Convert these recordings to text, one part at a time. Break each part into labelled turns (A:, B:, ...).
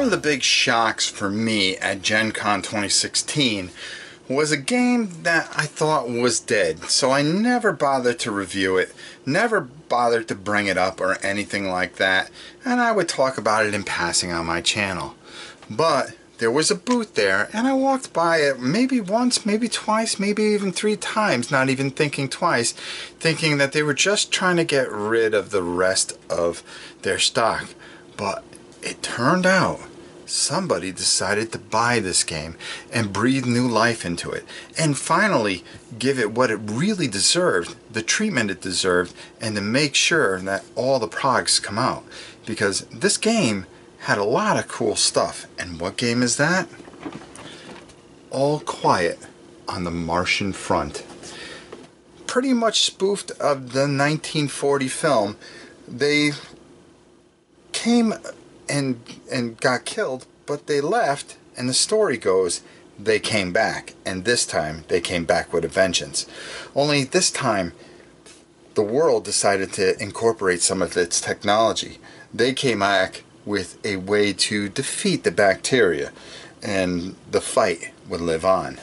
A: One of the big shocks for me at Gen Con 2016 was a game that I thought was dead, so I never bothered to review it, never bothered to bring it up or anything like that, and I would talk about it in passing on my channel. But there was a booth there, and I walked by it maybe once, maybe twice, maybe even three times, not even thinking twice, thinking that they were just trying to get rid of the rest of their stock. But it turned out somebody decided to buy this game and breathe new life into it and finally give it what it really deserved, the treatment it deserved, and to make sure that all the products come out. Because this game had a lot of cool stuff. And what game is that? All Quiet on the Martian Front. Pretty much spoofed of the 1940 film. They came and and got killed, but they left and the story goes they came back and this time they came back with a vengeance. Only this time the world decided to incorporate some of its technology. They came back with a way to defeat the bacteria and the fight would live on.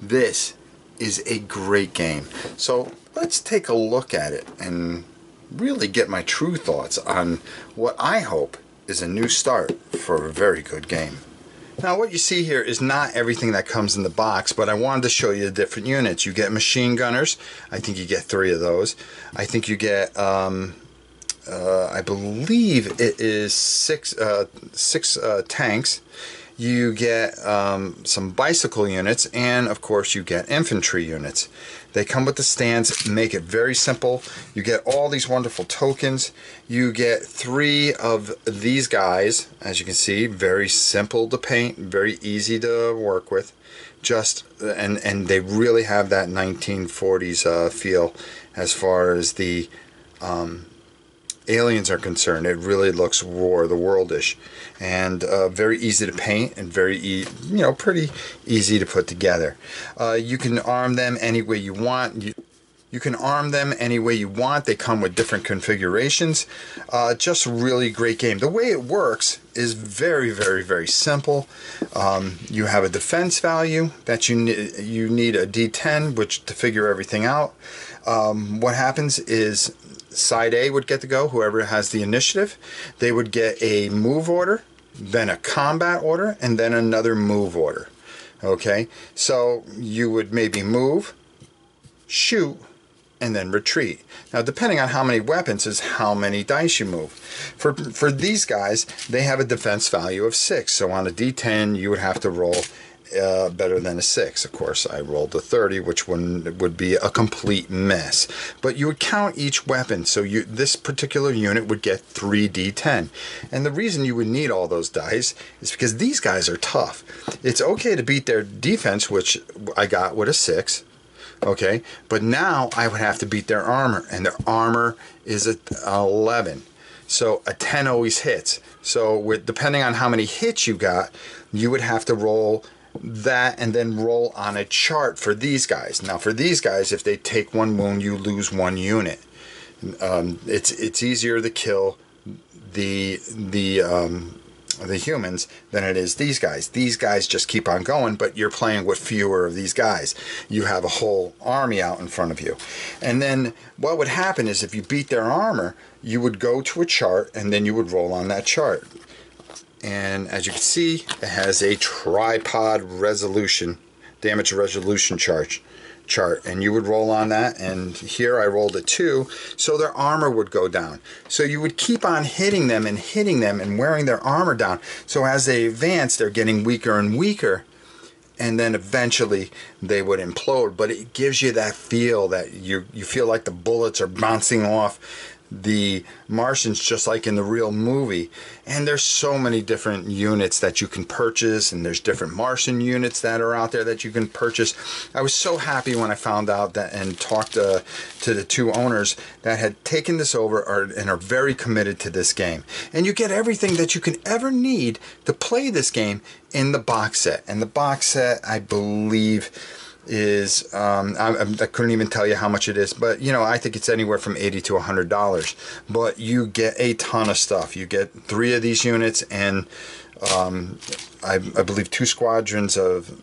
A: This is a great game. So let's take a look at it and really get my true thoughts on what I hope is a new start for a very good game. Now what you see here is not everything that comes in the box, but I wanted to show you the different units. You get machine gunners, I think you get three of those. I think you get, um, uh, I believe it is six, uh, six uh, tanks. You get um, some bicycle units, and of course you get infantry units. They come with the stands, make it very simple. You get all these wonderful tokens. You get three of these guys, as you can see, very simple to paint, very easy to work with. Just and and they really have that 1940s uh, feel as far as the um, aliens are concerned. It really looks War the Worldish, and uh, very easy to paint and very e you know pretty easy to put together. Uh, you can arm them any way you want. You, you can arm them any way you want. They come with different configurations. Uh, just really great game. The way it works is very, very, very simple. Um, you have a defense value that you need. You need a D10, which to figure everything out. Um, what happens is side A would get to go, whoever has the initiative. They would get a move order, then a combat order, and then another move order. Okay, so you would maybe move, shoot, and then retreat. Now, depending on how many weapons is how many dice you move. For, for these guys, they have a defense value of 6. So on a d10, you would have to roll uh, better than a 6. Of course, I rolled a 30, which would, would be a complete mess. But you would count each weapon, so you this particular unit would get 3d10. And the reason you would need all those dice is because these guys are tough. It's okay to beat their defense, which I got with a 6, okay? But now I would have to beat their armor, and their armor is a 11. So a 10 always hits. So with depending on how many hits you got, you would have to roll that and then roll on a chart for these guys. Now for these guys, if they take one wound, you lose one unit. Um, it's it's easier to kill the the um, the humans than it is these guys. These guys just keep on going, but you're playing with fewer of these guys. You have a whole army out in front of you. And then what would happen is if you beat their armor, you would go to a chart and then you would roll on that chart and as you can see it has a tripod resolution damage resolution chart chart. And you would roll on that and here I rolled a 2 so their armor would go down. So you would keep on hitting them and hitting them and wearing their armor down. So as they advance they're getting weaker and weaker and then eventually they would implode. But it gives you that feel that you you feel like the bullets are bouncing off the Martians just like in the real movie. And there's so many different units that you can purchase, and there's different Martian units that are out there that you can purchase. I was so happy when I found out that and talked uh, to the two owners that had taken this over are, and are very committed to this game. And you get everything that you can ever need to play this game in the box set. And the box set, I believe, is um, I, I, couldn't even tell you how much it is, but you know I think it's anywhere from eighty to hundred dollars. But you get a ton of stuff. You get three of these units, and um, I, I believe two squadrons of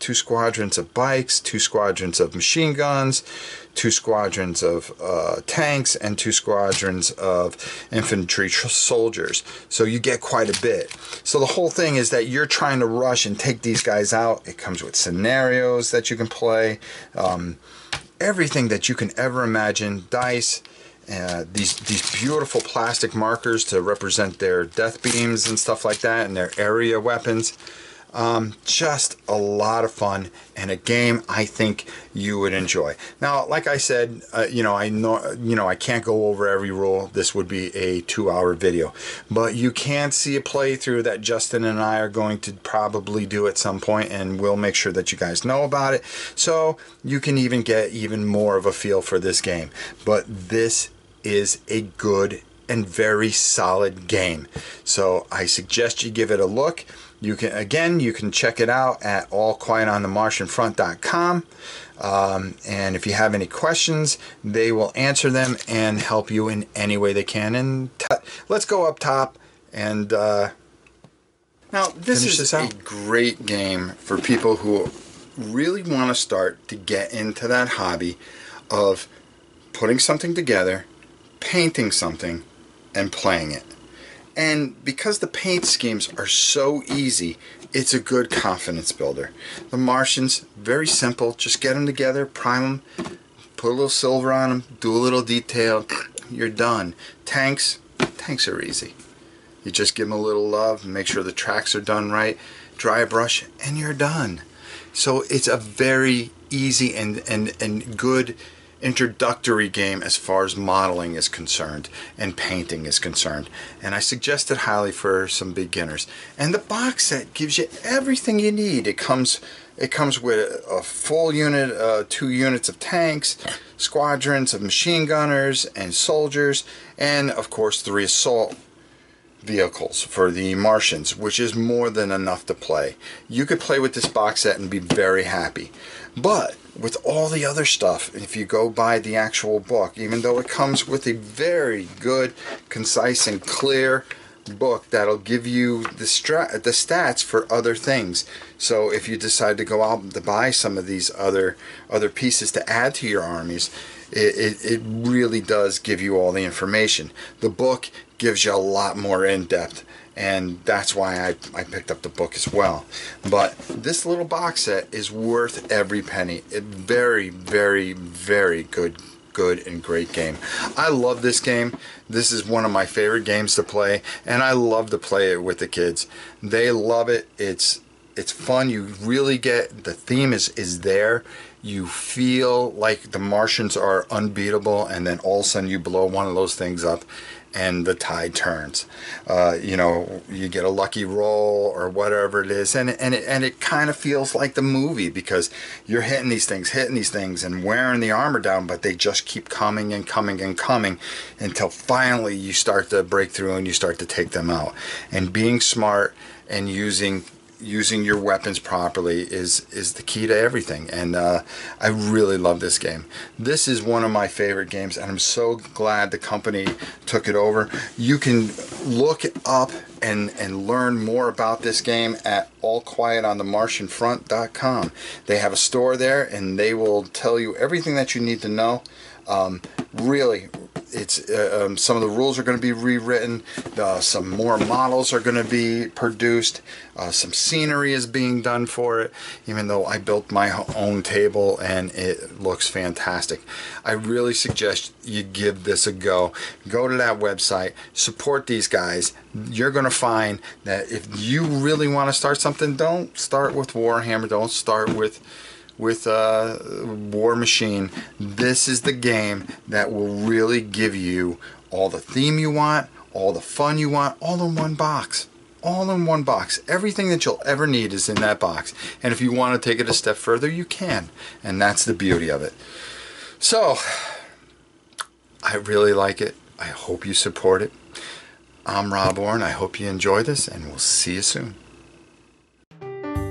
A: two squadrons of bikes, two squadrons of machine guns, two squadrons of uh, tanks, and two squadrons of infantry soldiers. So you get quite a bit. So the whole thing is that you're trying to rush and take these guys out. It comes with scenarios that you can play, um, everything that you can ever imagine, dice. Uh, these these beautiful plastic markers to represent their death beams and stuff like that, and their area weapons. Um, just a lot of fun and a game I think you would enjoy. Now, like I said, uh, you know, I know, you know, I can't go over every rule. This would be a two-hour video, but you can see a playthrough that Justin and I are going to probably do at some point, and we'll make sure that you guys know about it, so you can even get even more of a feel for this game. But this is a good and very solid game, so I suggest you give it a look. You can again, you can check it out at allquietonthemartianfront.com. Um, and if you have any questions, they will answer them and help you in any way they can. And let's go up top and uh, now this is this a great game for people who really want to start to get into that hobby of putting something together, painting something, and playing it. And because the paint schemes are so easy, it's a good confidence builder. The Martians, very simple. Just get them together, prime them, put a little silver on them, do a little detail, you're done. Tanks, tanks are easy. You just give them a little love, make sure the tracks are done right, dry brush, and you're done. So it's a very easy and, and, and good introductory game as far as modeling is concerned and painting is concerned. And I suggest it highly for some beginners. And the box set gives you everything you need. It comes it comes with a full unit, uh, two units of tanks, squadrons of machine gunners and soldiers, and of course three assault vehicles for the Martians, which is more than enough to play. You could play with this box set and be very happy. But with all the other stuff, if you go buy the actual book, even though it comes with a very good, concise, and clear book that'll give you the stra- the stats for other things. So if you decide to go out to buy some of these other other pieces to add to your armies, it, it, it really does give you all the information. The book gives you a lot more in depth and that's why I, I picked up the book as well. But this little box set is worth every penny. It very, very, very good good and great game. I love this game. This is one of my favorite games to play and I love to play it with the kids. They love it. It's it's fun. You really get the theme is is there. You feel like the Martians are unbeatable and then all of a sudden you blow one of those things up and the tide turns. Uh, you know, you get a lucky roll or whatever it is, and and it, and it kind of feels like the movie because you're hitting these things, hitting these things, and wearing the armor down, but they just keep coming and coming and coming until finally you start to break through and you start to take them out. And being smart and using using your weapons properly is is the key to everything. And uh, I really love this game. This is one of my favorite games and I'm so glad the company took it over. You can look up and and learn more about this game at allquietonthemartianfront.com they have a store there and they will tell you everything that you need to know. Um, really it's uh, um, some of the rules are going to be rewritten. Uh, some more models are going to be produced. Uh, some scenery is being done for it. Even though I built my own table and it looks fantastic, I really suggest you give this a go. Go to that website, support these guys. You're going to find that if you really want to start something, don't start with Warhammer. Don't start with with uh, Warmachine, this is the game that will really give you all the theme you want, all the fun you want, all in one box. All in one box. Everything that you'll ever need is in that box. And if you want to take it a step further, you can. And that's the beauty of it. So, I really like it. I hope you support it. I'm Rob Oren. I hope you enjoy this, and we'll see you soon.